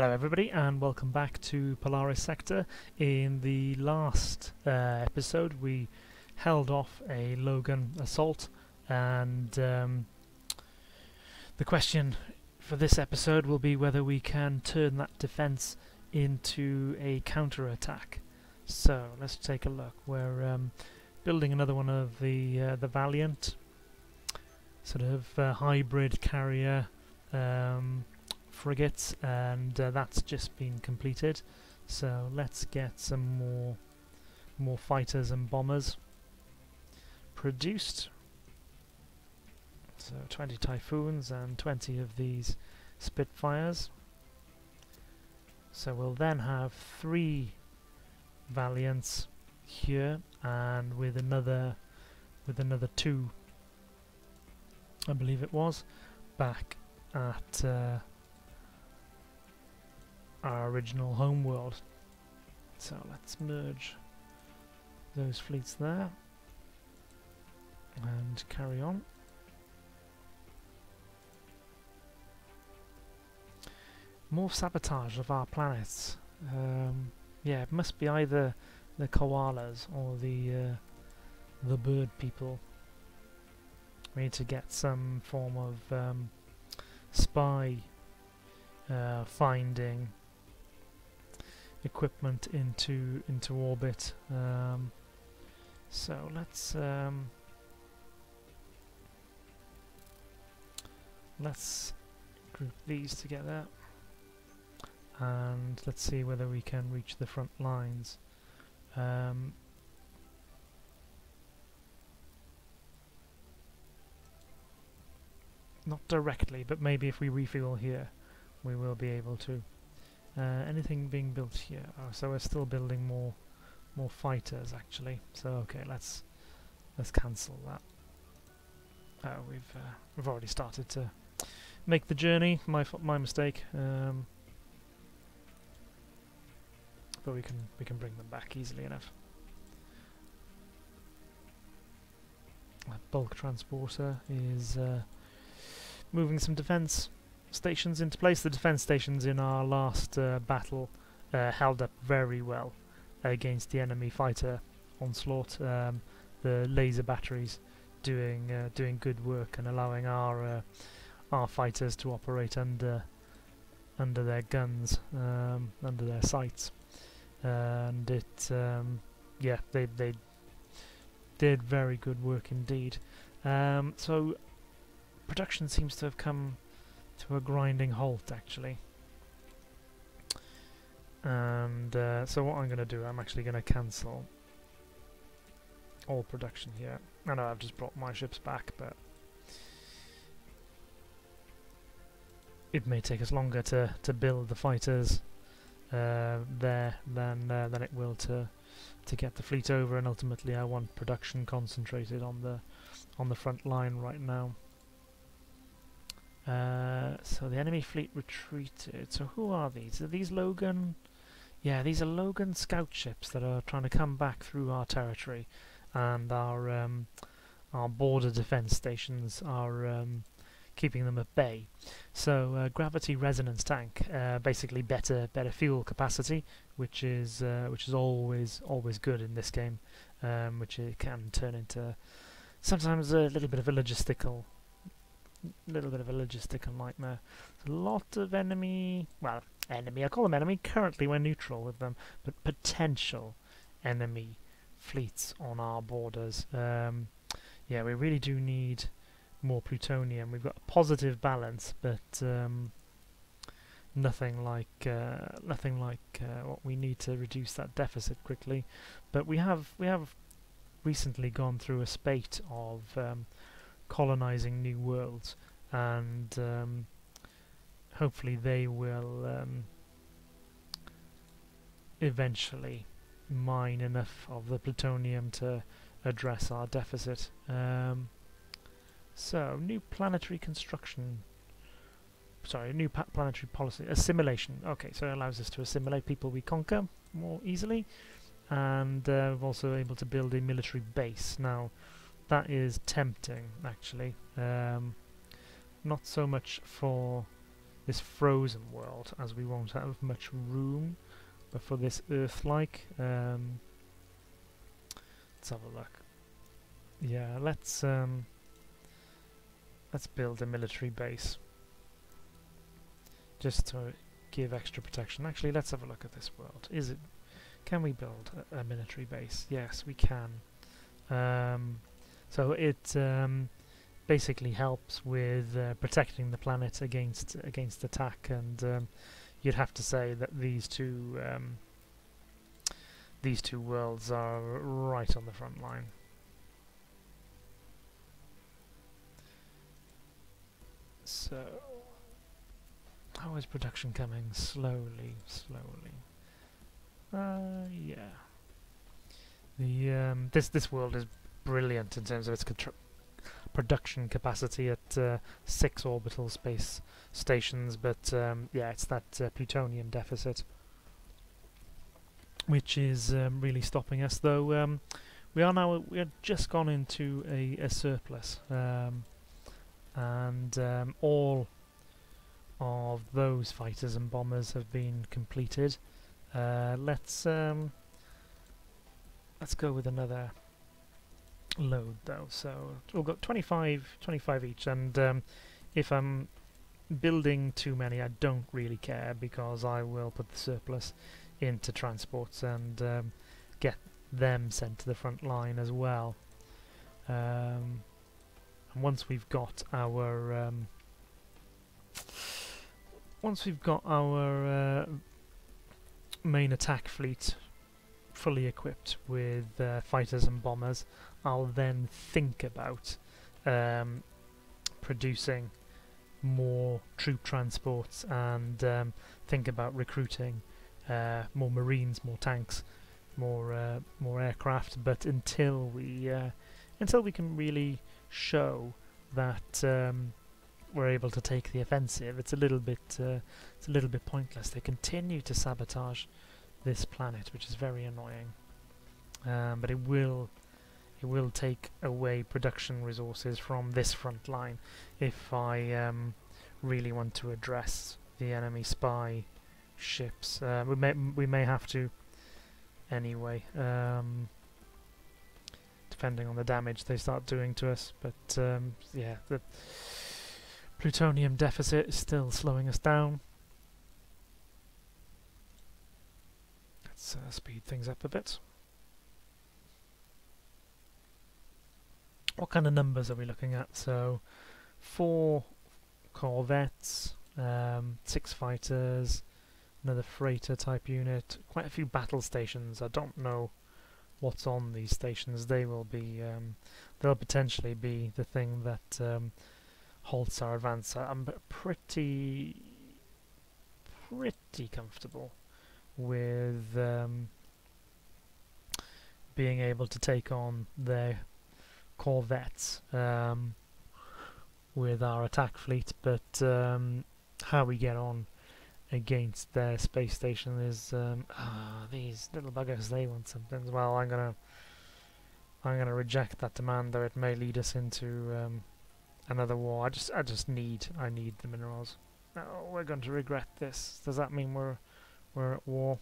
Hello everybody and welcome back to Polaris Sector. In the last uh, episode we held off a Logan assault and um, the question for this episode will be whether we can turn that defense into a counter-attack. So let's take a look. We're um, building another one of the uh, the Valiant sort of uh, hybrid carrier um, frigates and uh, that's just been completed. So let's get some more more fighters and bombers produced. So 20 Typhoons and 20 of these Spitfires. So we'll then have three Valiants here and with another with another two I believe it was back at uh, our original home world. So let's merge those fleets there and carry on. More sabotage of our planets. Um, yeah, it must be either the koalas or the uh, the bird people. We need to get some form of um, spy uh, finding equipment into into orbit. Um, so let's um, let's group these together and let's see whether we can reach the front lines. Um, not directly, but maybe if we refuel here, we will be able to. Uh, anything being built here? Oh, so we're still building more more fighters actually. So okay, let's let's cancel that. Oh, we've uh, we've already started to make the journey. My my mistake. Um, but we can we can bring them back easily enough. A bulk transporter is uh, moving some defence stations into place. The defence stations in our last uh, battle uh, held up very well against the enemy fighter onslaught. Um, the laser batteries doing uh, doing good work and allowing our uh, our fighters to operate under under their guns, um, under their sights, and it um, yeah they they did very good work indeed. Um, so production seems to have come to a grinding halt actually. And uh, so what I'm going to do, I'm actually going to cancel all production here. I know I've just brought my ships back, but it may take us longer to, to build the fighters uh, there than uh, than it will to to get the fleet over, and ultimately I want production concentrated on the on the front line right now. Uh, so the enemy fleet retreated. So who are these? Are these Logan? Yeah, these are Logan scout ships that are trying to come back through our territory, and our um, our border defense stations are um, keeping them at bay. So uh, gravity resonance tank, uh, basically better better fuel capacity, which is uh, which is always always good in this game, um, which it can turn into sometimes a little bit of a logistical little bit of a logistical nightmare. a lot of enemy, well, enemy, I call them enemy, currently we're neutral with them, but potential enemy fleets on our borders. Um, yeah, we really do need more plutonium. We've got a positive balance, but um, nothing like uh, nothing like uh, what we need to reduce that deficit quickly. But we have we have recently gone through a spate of um, colonizing new worlds, and um, hopefully they will um, eventually mine enough of the plutonium to address our deficit. Um, so, new planetary construction. Sorry, new planetary policy. Assimilation. Okay, so it allows us to assimilate people we conquer more easily. And uh, we're also able to build a military base. Now, that is tempting, actually. Um, not so much for this frozen world, as we won't have much room. But for this Earth-like, um, let's have a look. Yeah, let's um, let's build a military base just to give extra protection. Actually, let's have a look at this world. Is it? Can we build a, a military base? Yes, we can. Um, so it um, basically helps with uh, protecting the planet against against attack, and um, you'd have to say that these two um, these two worlds are right on the front line. So, how is production coming? Slowly, slowly. Uh, yeah. The um, this this world is brilliant in terms of its production capacity at uh, six orbital space stations, but um, yeah, it's that uh, plutonium deficit which is um, really stopping us. Though um, we are now we have just gone into a, a surplus, um, and um, all of those fighters and bombers have been completed. Uh, let's um, let's go with another load though. So we've got 25, 25 each, and um, if I'm building too many, I don't really care because I will put the surplus into transports and um, get them sent to the front line as well. Um, and once we've got our um, once we've got our uh, main attack fleet fully equipped with uh, fighters and bombers, I'll then think about um, producing more troop transports and um, think about recruiting uh, more marines, more tanks, more uh, more aircraft. But until we uh, until we can really show that um, we're able to take the offensive, it's a little bit uh, it's a little bit pointless. They continue to sabotage this planet, which is very annoying. Um, but it will it will take away production resources from this front line if I um, really want to address the enemy spy ships. Uh, we may we may have to anyway, um, depending on the damage they start doing to us. But um, yeah, the plutonium deficit is still slowing us down. Let's uh, speed things up a bit. What kind of numbers are we looking at? So, four corvettes, um, six fighters, another freighter type unit, quite a few battle stations. I don't know what's on these stations. They will be, um, they'll potentially be the thing that um, halts our advance. I'm pretty, pretty comfortable with um, being able to take on their corvettes um, with our attack fleet, but um, how we get on against their space station is um, ah these little buggers they want something well. I'm gonna I'm gonna reject that demand though it may lead us into um, another war. I just I just need I need the minerals. Oh, we're going to regret this. Does that mean we're we're at war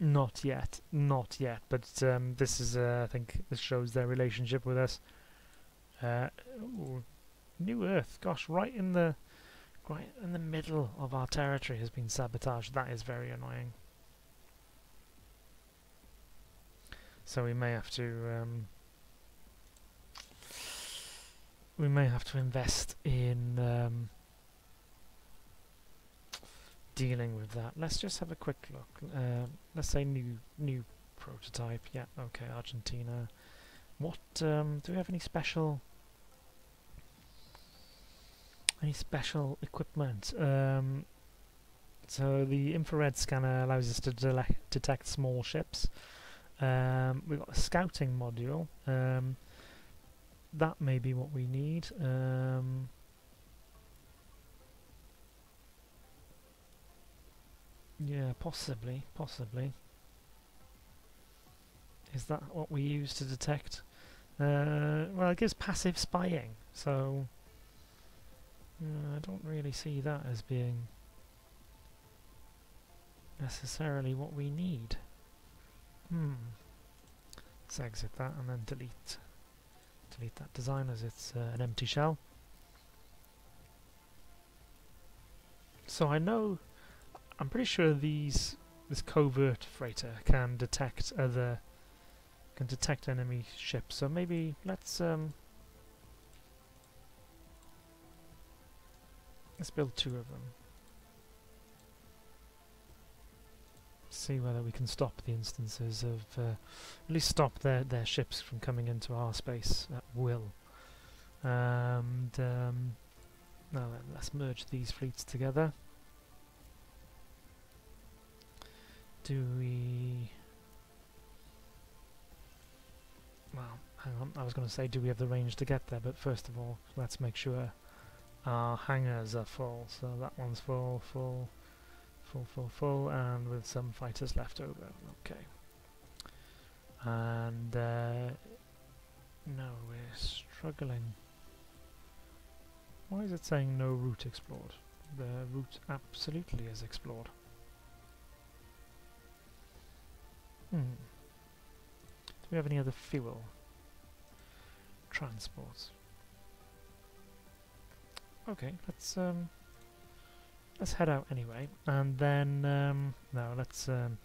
not yet not yet but um, this is uh, I think this shows their relationship with us uh, ooh, New Earth gosh right in the right in the middle of our territory has been sabotaged. That is very annoying. So we may have to um, we may have to invest in um, dealing with that. Let's just have a quick look. Uh, let's say new new prototype. Yeah, okay, Argentina. What um, do we have any special any special equipment. Um, so the infrared scanner allows us to detect small ships. Um, we've got a scouting module. Um, that may be what we need. Yeah, possibly, possibly. Is that what we use to detect? Uh, well, it gives passive spying, so Uh, I don't really see that as being necessarily what we need. Hmm. Let's exit that and then delete delete that design as it's uh, an empty shell. So I know, I'm pretty sure these this covert freighter can detect other can detect enemy ships. So maybe let's um let's build two of them. see whether we can stop the instances of, uh, at least stop their, their ships from coming into our space at will. And um, now then, let's merge these fleets together. Do we... Well, hang on, I was going to say do we have the range to get there, but first of all, let's make sure our hangars are full. So that one's full, full, full, full, full, and with some fighters left over. Okay. And uh, no, we're struggling. Why is it saying no route explored? The route absolutely is explored. Hmm. Do we have any other fuel? Transport. Okay, let's um let's head out anyway, and then um, no, let's. Um,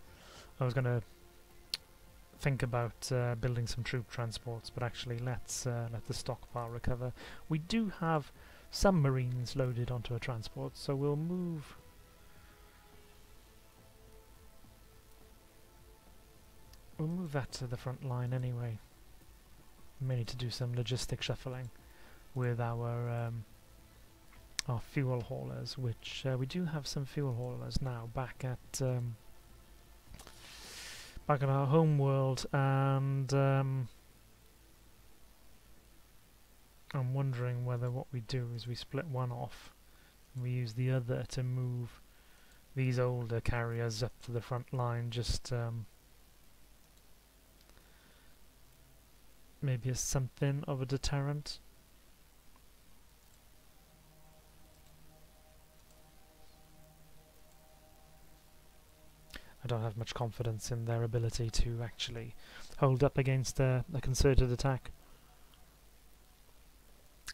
I was going to think about uh, building some troop transports, but actually let's uh, let the stockpile recover. We do have some marines loaded onto a transport, so we'll move. We'll move that to the front line anyway. We may need to do some logistic shuffling with our um, our fuel haulers, which uh, we do have some fuel haulers now back at um, back at our home world, and um, I'm wondering whether what we do is we split one off, and we use the other to move these older carriers up to the front line, just um, maybe as something of a deterrent. I don't have much confidence in their ability to actually hold up against a, a concerted attack.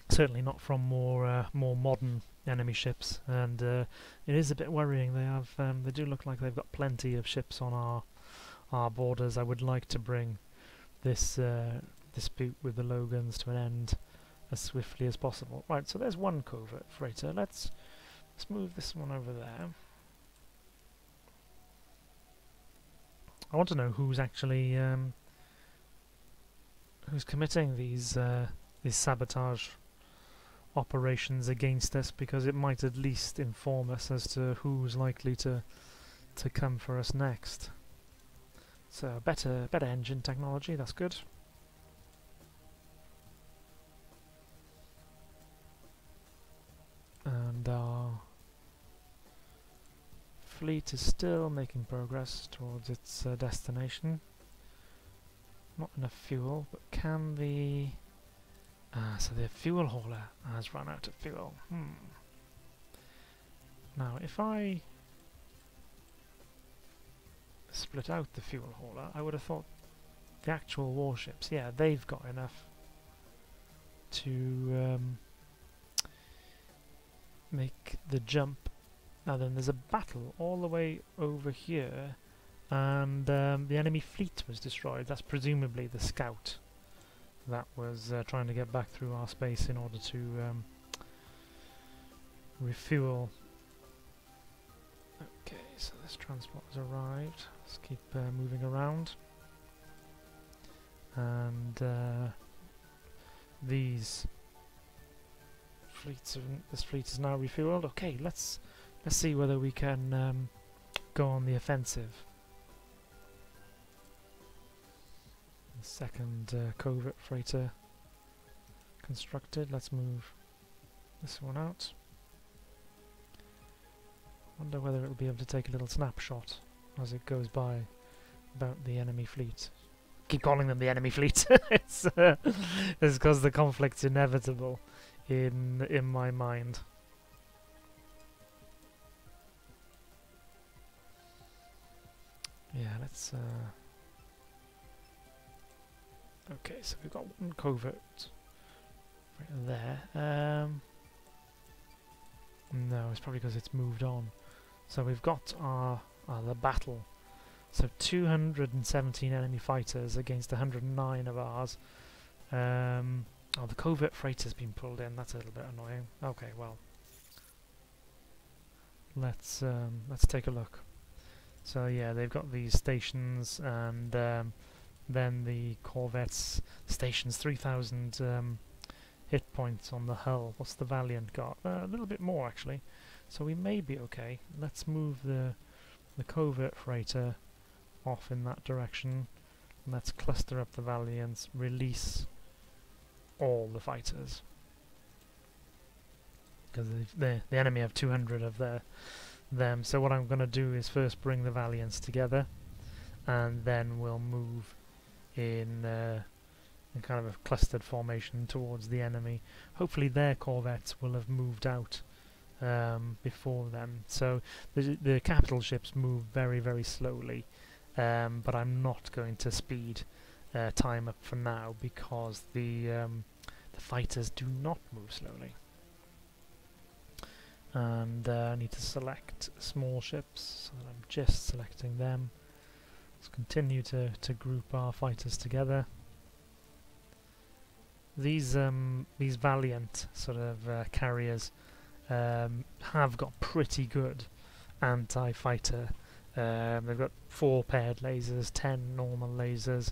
Certainly not from more uh, more modern enemy ships, and uh, it is a bit worrying. They have um, they do look like they've got plenty of ships on our our borders. I would like to bring this uh, dispute with the Logans to an end as swiftly as possible. Right, so there's one covert freighter. Let's let's move this one over there. I want to know who's actually um, who's committing these uh, these sabotage operations against us because it might at least inform us as to who's likely to to come for us next. So better better engine technology, that's good. And our fleet is still making progress towards its uh, destination. Not enough fuel, but can the... Ah, so the fuel hauler has run out of fuel. Hmm. Now, if I split out the fuel hauler, I would have thought the actual warships, yeah, they've got enough to um, make the jump now then, there's a battle all the way over here, and um, the enemy fleet was destroyed. That's presumably the scout that was uh, trying to get back through our space in order to um, refuel. Okay, so this transport has arrived. Let's keep uh, moving around. And uh, these fleets, are, this fleet is now refueled. Okay, let's Let's see whether we can um, go on the offensive. The second uh, covert freighter constructed. Let's move this one out. Wonder whether it'll be able to take a little snapshot as it goes by about the enemy fleet. Keep calling them the enemy fleet. it's uh, because the conflict's inevitable in in my mind. Yeah, let's. Uh... Okay, so we've got one covert right there. Um... No, it's probably because it's moved on. So we've got our, uh, the battle. So 217 enemy fighters against 109 of ours. Um, oh, the covert freighter's been pulled in. That's a little bit annoying. Okay, well, let's um, let's take a look. So yeah, they've got these stations, and um, then the corvettes stations 3,000 um, hit points on the hull. What's the Valiant got? Uh, a little bit more actually. So we may be okay. Let's move the the covert freighter off in that direction. Let's cluster up the Valiants, release all the fighters because the the enemy have 200 of their them. So what I'm going to do is first bring the Valiants together, and then we'll move in, uh, in kind of a clustered formation towards the enemy. Hopefully their corvettes will have moved out um, before them. So the the capital ships move very very slowly, um, but I'm not going to speed uh, time up for now because the um, the fighters do not move slowly. And uh, I need to select small ships so I'm just selecting them. Let's continue to, to group our fighters together. These um, these valiant sort of uh, carriers um, have got pretty good anti-fighter um, they've got four paired lasers, ten normal lasers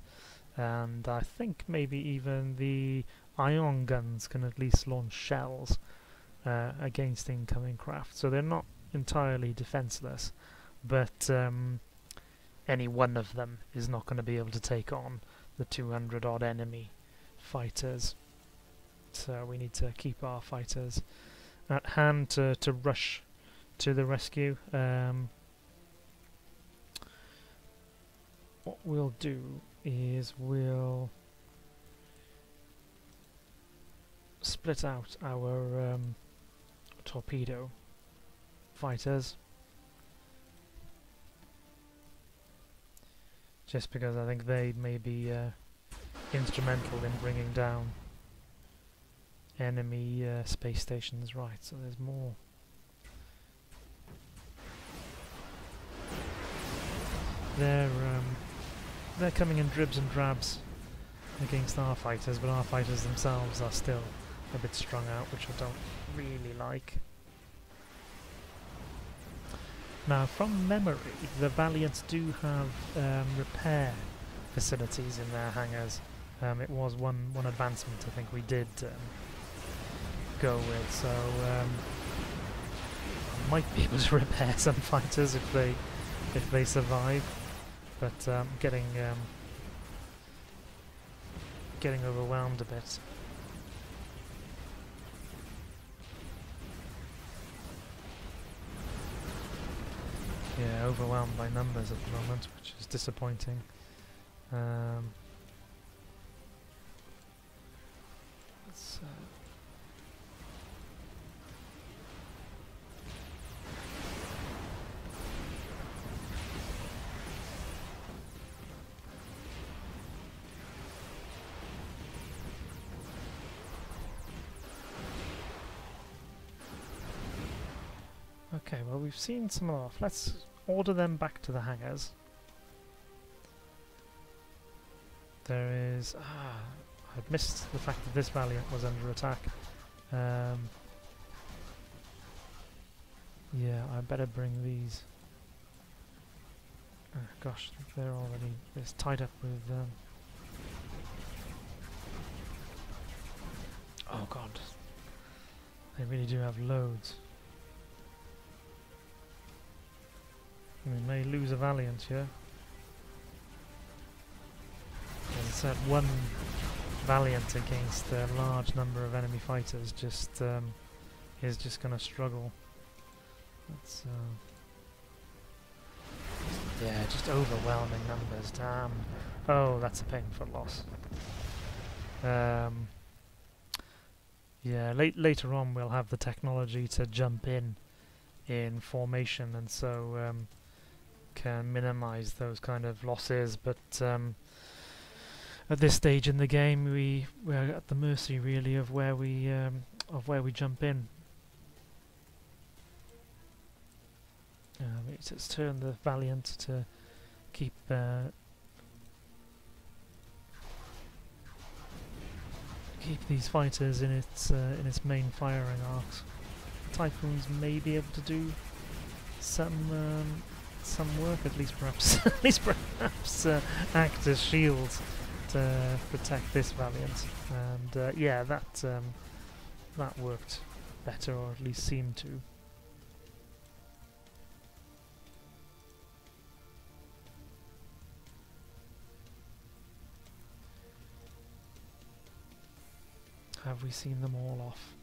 and I think maybe even the ion guns can at least launch shells uh, against incoming craft. So they're not entirely defenseless, but um, any one of them is not going to be able to take on the 200 odd enemy fighters. So we need to keep our fighters at hand to, to rush to the rescue. Um, what we'll do is we'll split out our um, torpedo fighters. Just because I think they may be uh, instrumental in bringing down enemy uh, space stations. Right, so there's more. They're um, they're coming in dribs and drabs against our fighters, but our fighters themselves are still a bit strung out, which I don't really like. Now, from memory, the Valiants do have um, repair facilities in their hangars. Um, it was one one advancement I think we did um, go with, so um, might be able to repair some fighters if they if they survive. But um, getting um, getting overwhelmed a bit. Yeah, overwhelmed by numbers at the moment, which is disappointing. Um, we've seen some off. Let's order them back to the hangars. There is... Ah, I'd missed the fact that this Valiant was under attack. Um, yeah, I better bring these. Oh, gosh, they're already it's tied up with... Um, oh god. They really do have loads. We may lose a Valiant here. That one Valiant against a large number of enemy fighters just um, is just going to struggle. That's uh, yeah, just overwhelming numbers. Damn. Oh, that's a painful loss. Um, yeah, late later on we'll have the technology to jump in in formation, and so um, can minimise those kind of losses, but um, at this stage in the game, we we're at the mercy really of where we um, of where we jump in. Uh, let's turn the Valiant to keep uh, keep these fighters in its uh, in its main firing arcs. Typhoons may be able to do some um, some work, at least perhaps at least perhaps uh, act as shields to protect this Valiant. And uh, yeah, that um, that worked better, or at least seemed to. Have we seen them all off?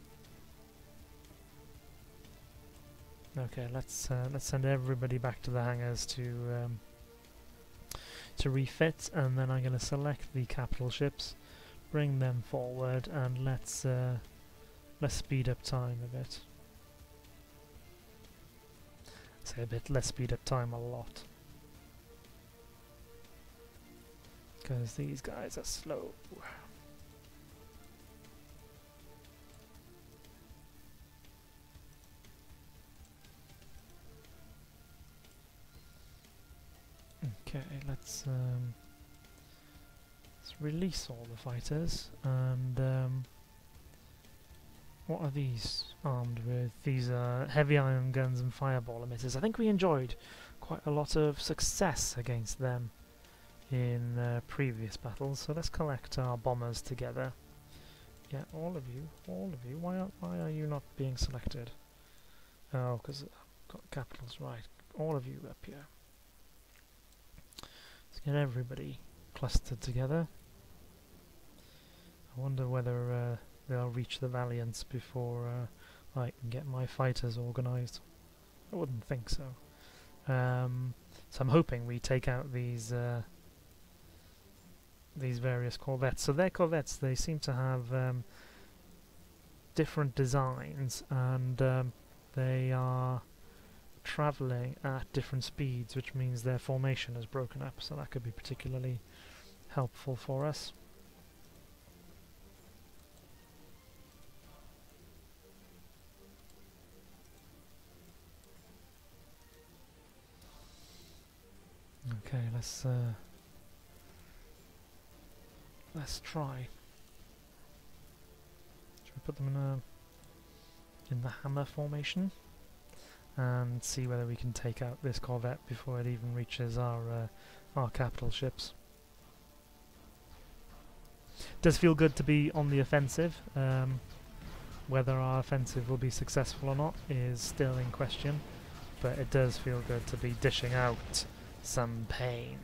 Okay, let's uh, let's send everybody back to the hangars to um, to refit, and then I'm going to select the capital ships, bring them forward, and let's uh, let's speed up time a bit. Say a bit, let's speed up time a lot. Because these guys are slow. Okay, let's um, let's release all the fighters and um, what are these armed with? These are heavy ion guns and fireball emitters. I think we enjoyed quite a lot of success against them in uh, previous battles. So let's collect our bombers together. Yeah, all of you, all of you. Why are why are you not being selected? Oh, because I've got capitals right. All of you up here. Let's get everybody clustered together. I wonder whether uh, they'll reach the Valiants before uh, I can get my fighters organised. I wouldn't think so. Um, so I'm hoping we take out these uh, these various corvettes. So they're corvettes. They seem to have um, different designs, and um, they are travelling at different speeds, which means their formation is broken up, so that could be particularly helpful for us. Okay, let's uh, let's try. Should we put them in a in the hammer formation? And see whether we can take out this corvette before it even reaches our uh, our capital ships. Does feel good to be on the offensive. Um, whether our offensive will be successful or not is still in question, but it does feel good to be dishing out some pain.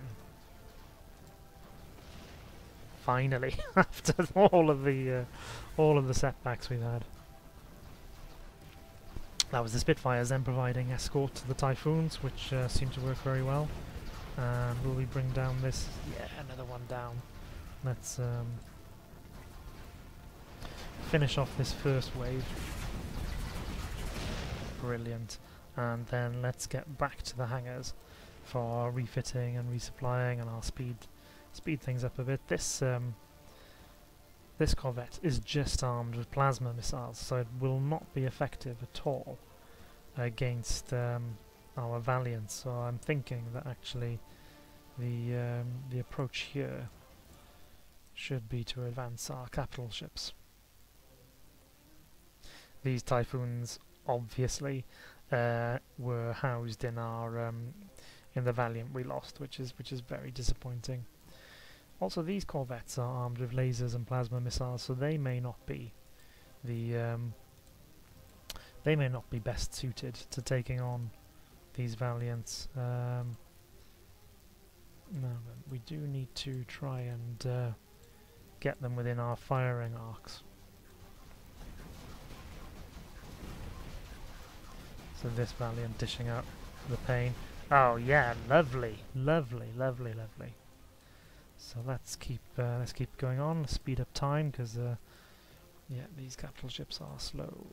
Finally, after all of the uh, all of the setbacks we've had. That was the Spitfires then providing escort to the Typhoons, which uh, seemed to work very well. And will we bring down this? Yeah, another one down. Let's um, finish off this first wave. Brilliant. And then let's get back to the hangars for refitting and resupplying and I'll speed speed things up a bit. This um, this Corvette is just armed with plasma missiles, so it will not be effective at all against um, our Valiant. So I'm thinking that actually the um, the approach here should be to advance our capital ships. These Typhoons obviously uh, were housed in our um, in the Valiant we lost, which is which is very disappointing. Also, these corvettes are armed with lasers and plasma missiles, so they may not be the um, they may not be best suited to taking on these valiants. Um, no, but we do need to try and uh, get them within our firing arcs. So this valiant dishing out the pain. Oh yeah, lovely, lovely, lovely, lovely. So let's keep uh, let's keep going on. Speed up time because uh, yeah, these capital ships are slow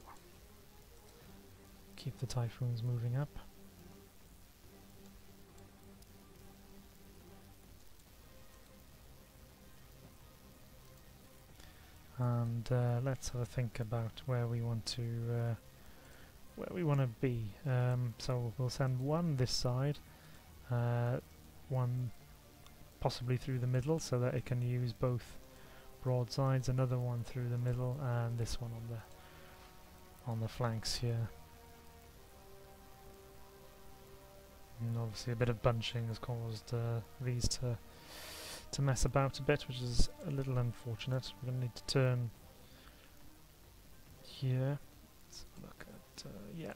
keep the typhoons moving up. And uh, let's have a think about where we want to uh, where we want to be. Um, so we'll send one this side, uh, one possibly through the middle so that it can use both broadsides, another one through the middle and this one on the on the flanks here. And obviously, a bit of bunching has caused uh, these to to mess about a bit, which is a little unfortunate. We're going to need to turn here. Let's look at, uh, yeah.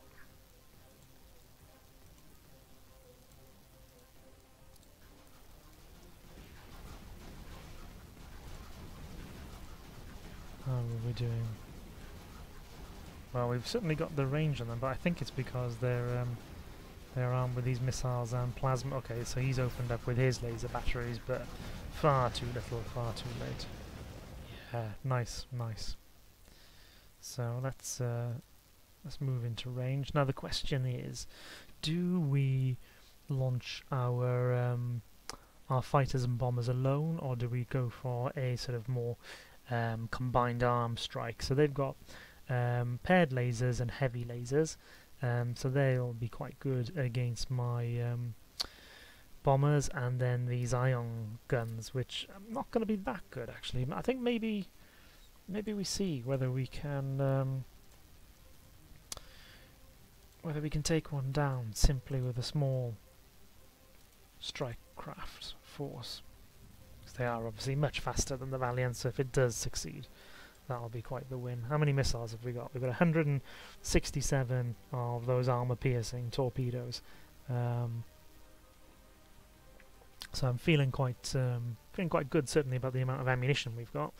How are we doing? Well, we've certainly got the range on them, but I think it's because they're um, they're armed with these missiles and plasma. Okay, so he's opened up with his laser batteries, but Far too little, far too late. Yeah, nice, nice. So let's uh, let's move into range. Now the question is, do we launch our um, our fighters and bombers alone, or do we go for a sort of more um, combined arm strike? So they've got um, paired lasers and heavy lasers, um, so they'll be quite good against my um, bombers and then these ion guns, which are not going to be that good actually. I think maybe maybe we see whether we can um, whether we can take one down simply with a small strike craft force. Because they are obviously much faster than the Valiant, so if it does succeed, that'll be quite the win. How many missiles have we got? We've got 167 of those armor-piercing torpedoes. Um, so I'm feeling quite um, feeling quite good, certainly about the amount of ammunition we've got.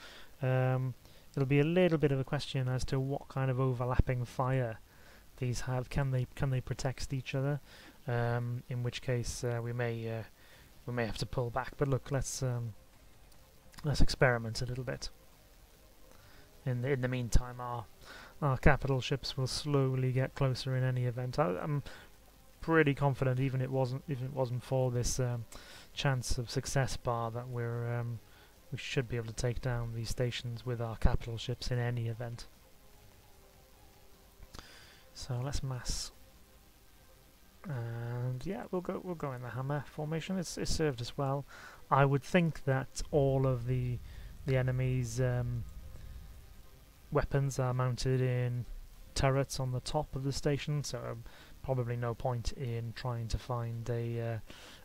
Um, it'll be a little bit of a question as to what kind of overlapping fire these have. Can they can they protect each other? Um, in which case uh, we may uh, we may have to pull back. But look, let's um, let's experiment a little bit. In the in the meantime, our our capital ships will slowly get closer in any event. I, am pretty confident, even it wasn't even it wasn't for this um, chance of success bar that we're um, we should be able to take down these stations with our capital ships in any event. So let's mass. And yeah, we'll go we'll go in the hammer formation. It's it served us well. I would think that all of the the enemy's um, weapons are mounted in turrets on the top of the station, so um, probably no point in trying to find a uh,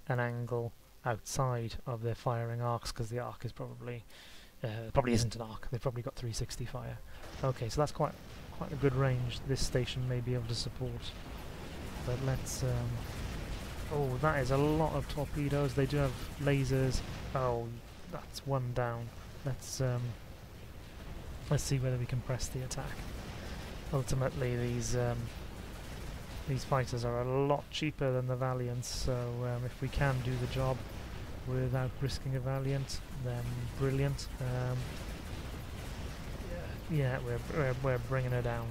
an angle outside of their firing arcs because the arc is probably uh, probably isn't an arc. They've probably got 360 fire. Okay, so that's quite quite a good range this station may be able to support. But let's. Um, oh, that is a lot of torpedoes. They do have lasers. Oh, that's one down. Let's um, let's see whether we can press the attack. Ultimately, these um, these fighters are a lot cheaper than the Valiants, so um, if we can do the job without risking a Valiant, then brilliant. Um, yeah, we're, we're, we're bringing her down.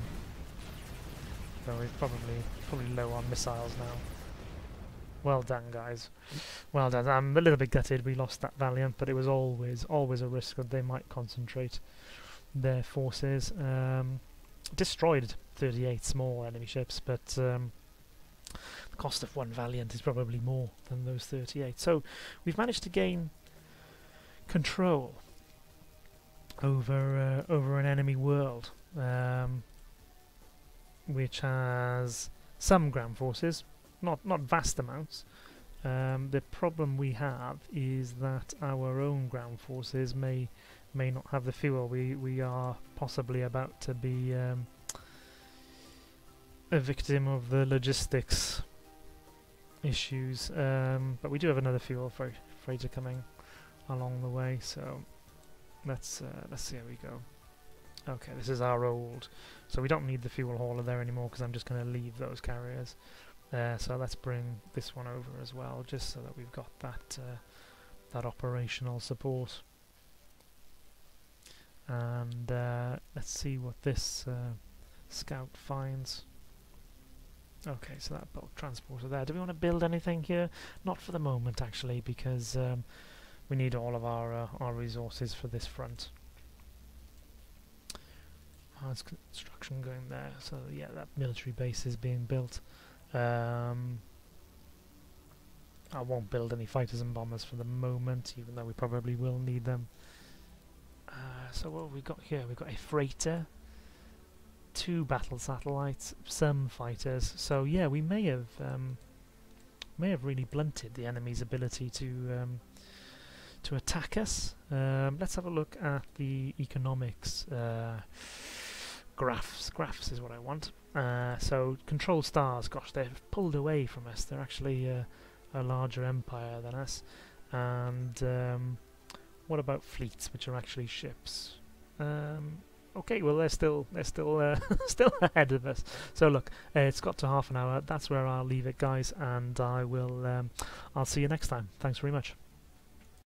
So we're probably probably low on missiles now. Well done, guys. Well done. I'm a little bit gutted we lost that Valiant, but it was always always a risk that they might concentrate their forces. Um, destroyed 38 small enemy ships, but um, the cost of one Valiant is probably more than those 38. So we've managed to gain control over uh, over an enemy world, um, which has some ground forces, not not vast amounts. Um, the problem we have is that our own ground forces may may not have the fuel. We we are possibly about to be um, a victim of the logistics issues. Um, but we do have another fuel freighter coming along the way, so let's uh, let's see how we go. Okay, this is our old, so we don't need the fuel hauler there anymore because I'm just going to leave those carriers. Uh, so let's bring this one over as well, just so that we've got that uh, that operational support. And uh, let's see what this uh, scout finds. Okay, so that bulk transporter there. Do we want to build anything here? Not for the moment, actually, because um, we need all of our uh, our resources for this front. There's construction going there. So yeah, that military base is being built. Um, I won't build any fighters and bombers for the moment, even though we probably will need them. Uh, so what have we got here? We've got a freighter, two battle satellites, some fighters. So yeah, we may have um, may have really blunted the enemy's ability to um, to attack us. Um, let's have a look at the economics uh, graphs. Graphs is what I want. Uh, so control stars, gosh, they've pulled away from us. They're actually uh, a larger empire than us. And um, what about fleets, which are actually ships? Um, okay, well they're still they're still uh, still ahead of us. So look, uh, it's got to half an hour. That's where I'll leave it, guys, and I will um, I'll see you next time. Thanks very much.